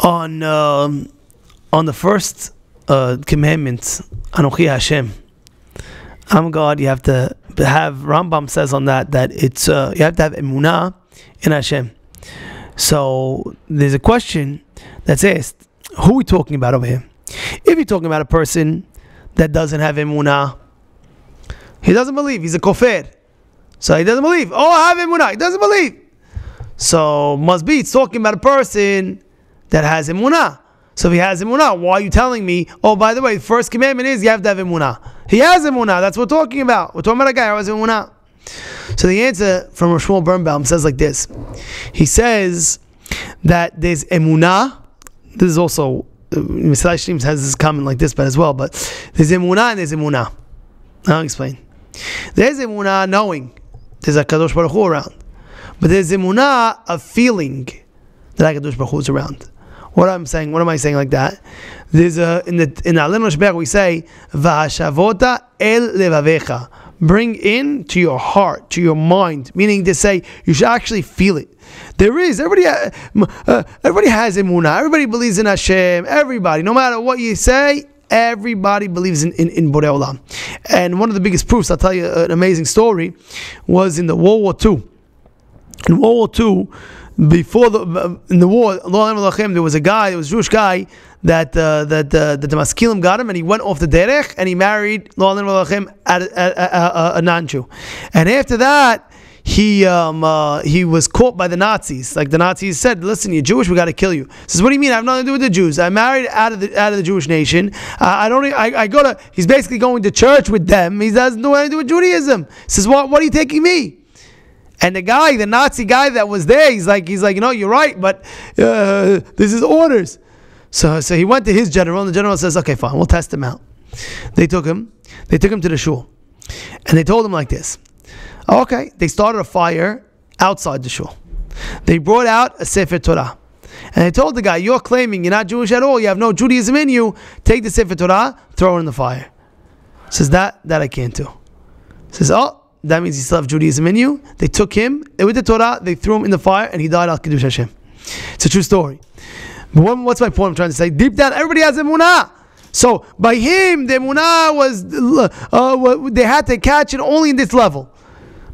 on um, on the first uh, commandment, Anochi Hashem. I'm God. You have to have Rambam says on that that it's uh, you have to have emunah in Hashem. So there's a question that's asked: Who are we talking about over here? If you're talking about a person that doesn't have emunah, he doesn't believe. He's a kofir. So he doesn't believe. Oh, I have emunah. He doesn't believe. So must be it's talking about a person that has emunah. So if he has emunah, why are you telling me? Oh, by the way, the first commandment is you have to have emunah. He has emunah. That's what we're talking about. We're talking about a guy who has emunah. So the answer from Shmuel Birnbaum says like this. He says that there's emunah. This is also uh, Mesilas Yesharim has this comment like this, but as well. But there's emunah and there's emunah. I'll explain. There's emunah knowing there's a kadosh baruch Hu around, but there's emunah of feeling that Hakadosh Baruch Hu is around. What I'm saying, what am I saying like that? There's a in the in Aleinu Leshabeach we say Va'ashavota el levavecha. Bring in to your heart, to your mind, meaning to say you should actually feel it. There is everybody. Uh, everybody has emunah. Everybody believes in Hashem. Everybody, no matter what you say, everybody believes in in, in Borei Olam. And one of the biggest proofs, I'll tell you an amazing story, was in the World War II. In World War II before the in the war, there was a guy, there was a Jewish guy that uh, that uh, the maskilim got him, and he went off the derech, and he married at, a, a non-Jew, and after that he um, uh, he was caught by the Nazis. Like the Nazis said, "Listen, you're Jewish, we got to kill you." He says, "What do you mean? I have nothing to do with the Jews. I married out of the out of the Jewish nation. Uh, I don't. I, I go to. He's basically going to church with them. He doesn't do anything to do with Judaism. He says, "What? What are you taking me?" And the guy, the Nazi guy that was there, he's like, he's like, you know, you're right, but uh, this is orders. So, so he went to his general, and the general says, okay, fine, we'll test him out. They took him, they took him to the shul, and they told him like this. Okay, they started a fire outside the shul. They brought out a Sefer Torah. And they told the guy, You're claiming you're not Jewish at all, you have no Judaism in you, take the Sefer Torah, throw it in the fire. Says that, that I can't do. Says, Oh, that means he still have Judaism in you. They took him with the Torah, they threw him in the fire, and he died al Kiddush Hashem. It's a true story. But what, what's my point I'm trying to say? Deep down, everybody has emunah. So by him, the emunah was, uh, they had to catch it only in this level.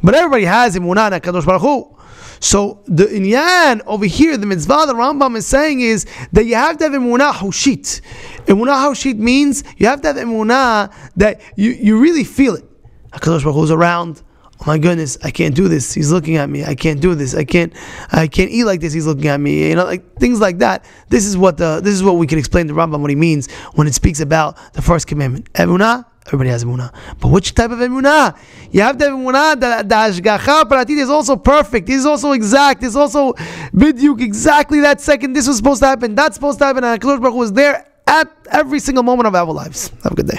But everybody has emunah Kadosh Baruch Hu. So the inyan over here, the mitzvah the Rambam is saying is that you have to have emunah chushit. Emunah chushit means you have to have emunah that you, you really feel it. Hakadosh Baruch Hu's around. Oh my goodness, I can't do this. He's looking at me. I can't do this. I can't. I can't eat like this. He's looking at me. You know, like things like that. This is what the. This is what we can explain to Rambam what he means when it speaks about the first commandment. Emunah. Everybody has emunah, but which type of emunah? You have to have emunah. The, the hashgacha pratit is also perfect. Is also exact. Is also bidyuk exactly that second. This was supposed to happen. That's supposed to happen. And Hakadosh Baruch Hu was there at every single moment of our lives. Have a good day.